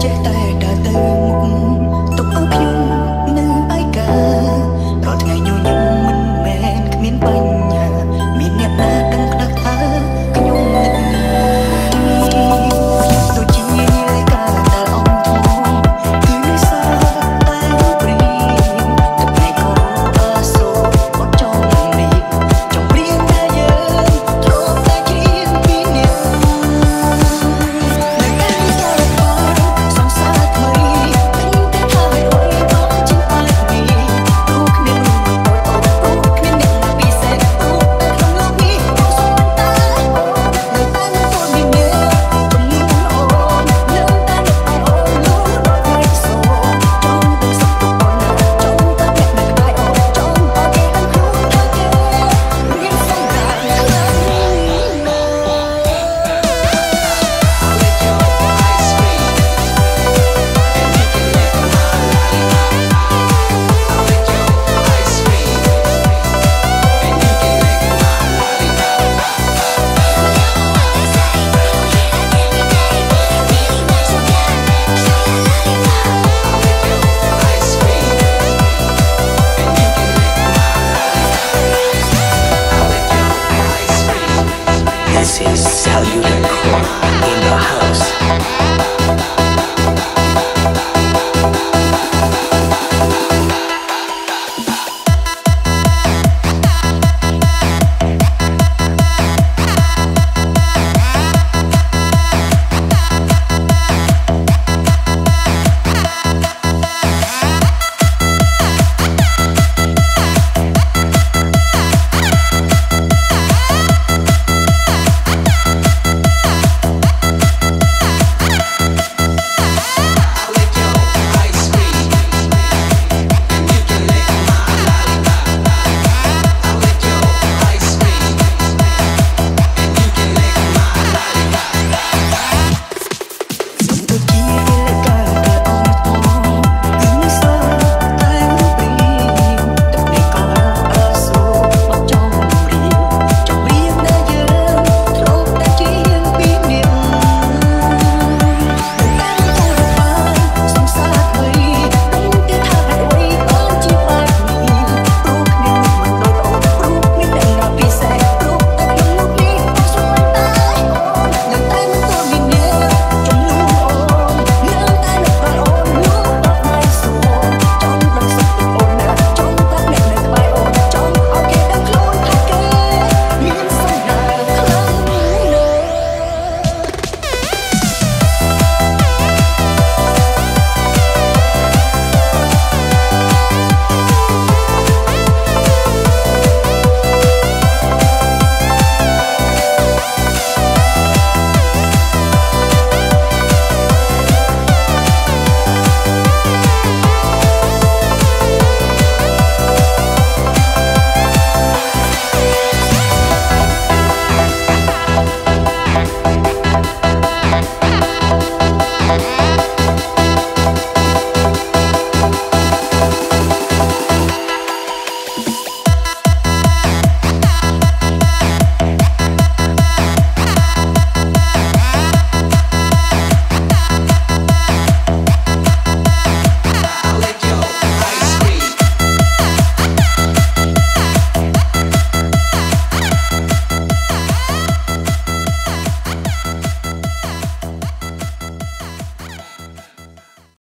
chiếc tay đã từng is cellular core.